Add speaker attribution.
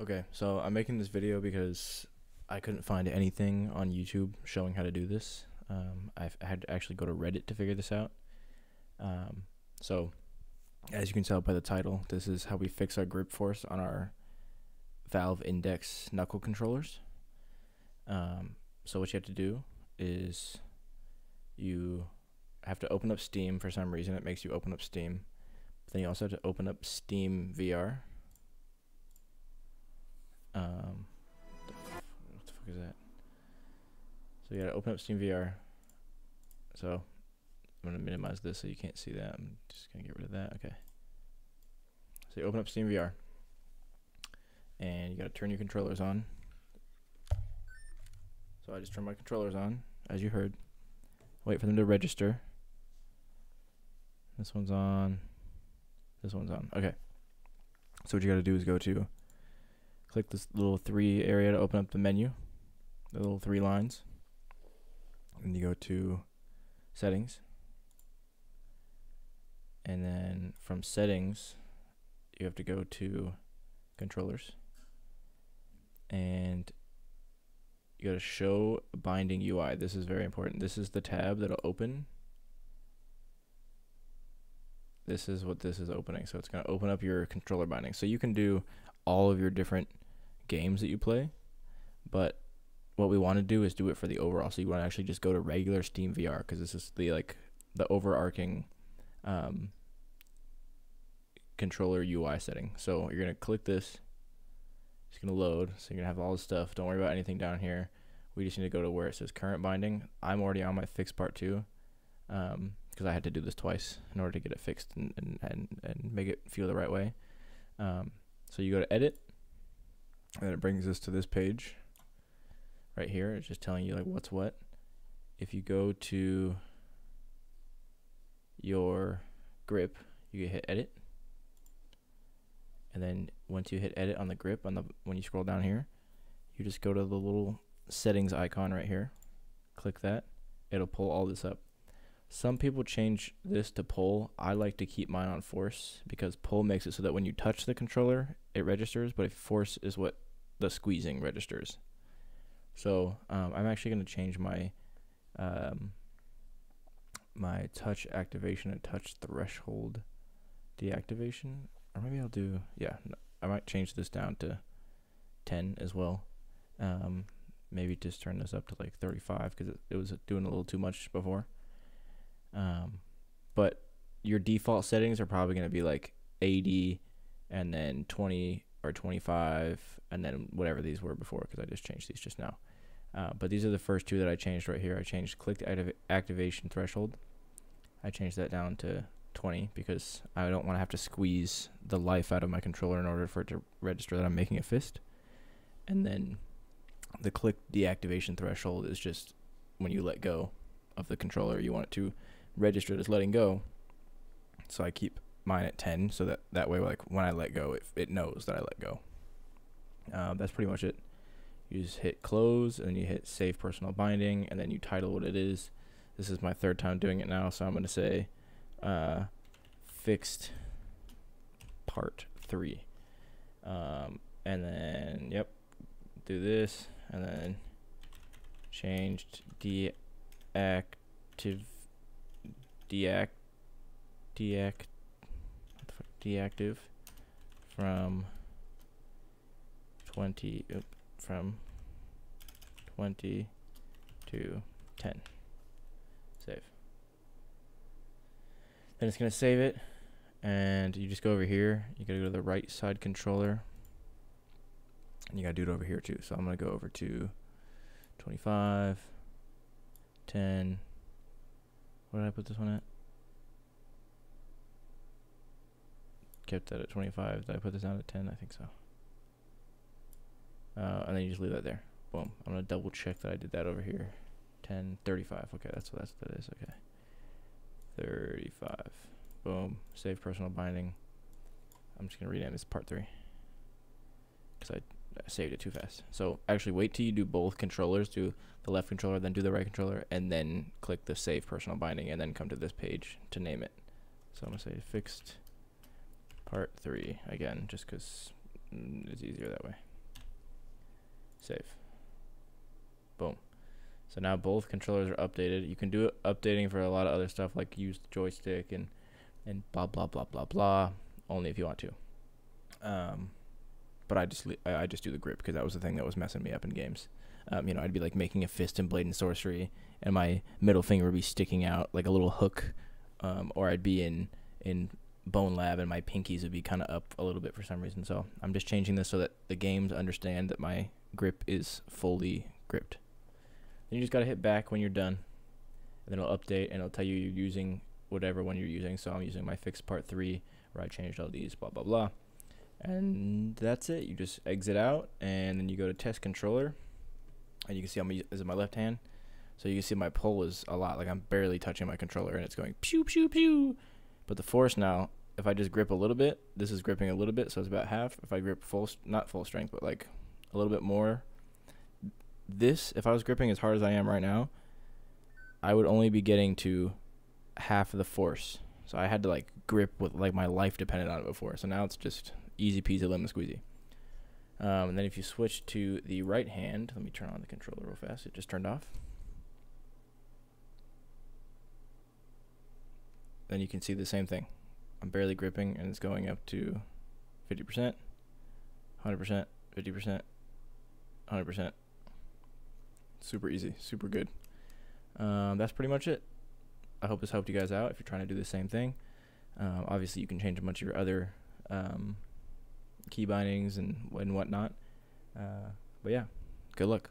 Speaker 1: Okay, so I'm making this video because I couldn't find anything on YouTube showing how to do this. Um, I had to actually go to Reddit to figure this out. Um, so, as you can tell by the title, this is how we fix our grip force on our Valve Index knuckle controllers. Um, so what you have to do is you have to open up Steam for some reason. It makes you open up Steam. But then you also have to open up Steam VR. Um, what the fuck is that? So you gotta open up Steam VR. So I'm gonna minimize this so you can't see that. I'm just gonna get rid of that. Okay. So you open up Steam VR, and you gotta turn your controllers on. So I just turned my controllers on, as you heard. Wait for them to register. This one's on. This one's on. Okay. So what you gotta do is go to click this little three area to open up the menu, the little three lines. And you go to settings. And then from settings, you have to go to controllers. And you go to show binding UI. This is very important. This is the tab that'll open. This is what this is opening. So it's going to open up your controller binding. So you can do all of your different games that you play, but what we want to do is do it for the overall. So you want to actually just go to regular Steam VR because this is the like the overarching um, controller UI setting. So you're gonna click this. It's gonna load. So you're gonna have all this stuff. Don't worry about anything down here. We just need to go to where it says current binding. I'm already on my fixed part two, um, because I had to do this twice in order to get it fixed and and and, and make it feel the right way. Um, so you go to edit, and it brings us to this page right here. It's just telling you like what's what. If you go to your grip, you hit edit. And then once you hit edit on the grip on the when you scroll down here, you just go to the little settings icon right here. Click that. It'll pull all this up. Some people change this to pull. I like to keep mine on force because pull makes it so that when you touch the controller, it registers, but if force is what the squeezing registers. So um, I'm actually going to change my um, my touch activation and touch threshold deactivation, or maybe I'll do yeah. I might change this down to 10 as well. Um, maybe just turn this up to like 35 because it, it was doing a little too much before. Um, but your default settings are probably going to be like 80 and then 20 or 25 and then whatever these were before because I just changed these just now. Uh, but these are the first two that I changed right here. I changed click activ- activation threshold. I changed that down to 20 because I don't want to have to squeeze the life out of my controller in order for it to register that I'm making a fist. And then the click deactivation threshold is just when you let go of the controller, you want it to register it as letting go. So I keep mine at 10 so that that way like when I let go it, it knows that I let go. Um, that's pretty much it. You just hit close and then you hit save personal binding and then you title what it is. This is my third time doing it now, so I'm going to say uh, fixed part three. Um, and then, yep, do this and then changed deactive deact deact deactive from 20 oop, from 20 to 10 save. Then it's going to save it and you just go over here. You got to go to the right side controller. And you got to do it over here too. So i'm to go over to 25 10 what did i put this one at kept that at 25 did i put this down at 10 i think so. Uh, and then you just leave that there. Boom. I'm going to double check that i did that over here. 10 35 okay that's what that's what that is. Okay. 35 boom. Save personal binding. I'm just going to rename this part 3 because I I saved it too fast. So actually wait till you do both controllers, do the left controller, then do the right controller, and then click the save personal binding, and then come to this page to name it. So I'm gonna say fixed part three again, just because mm, it's easier that way. Save. Boom. So now both controllers are updated. You can do updating for a lot of other stuff like use the joystick and and blah blah blah blah blah. Only if you want to. Um, but I just I, just do the grip because that was the thing that was messing me up in games. Um, you know, I'd be like making a fist in Blade and Sorcery, and my middle finger would be sticking out like a little hook, um, or I'd be in in Bone Lab and my pinkies would be kind of up a little bit for some reason. So I'm just changing this so that the games understand that my grip is fully gripped. Then you just gotta hit back when you're done, and then it'll update and it'll tell you you're using whatever one you're using. So I'm using my fixed part three where I changed all these, blah blah blah, and that's it. You just exit out and then you go to test controller, and you can see I'm is my left hand. So you can see my pull is a lot. Like I'm barely touching my controller and it's going pew pew pew. But the force now, if I just grip a little bit, this is gripping a little bit, so it's about half. If I grip full, not full strength, but like a little bit more, this, if I was gripping as hard as I am right now, I would only be getting to half of the force. So I had to like grip with like my life depended on it before. So now it's just easy peasy lemon squeezy. Um, and then if you switch to the right hand, let me turn on the controller real fast. It just turned off. Then you can see the same thing. I'm barely gripping and it's going up to 50%, 100%, 50%, 100%. Super easy, super good. Um, that's pretty much it. I hope this helped you guys out if you're trying to do the same thing. Um, obviously, you can change a bunch of your other um, key bindings and, and whatnot. Uh, but yeah, good luck.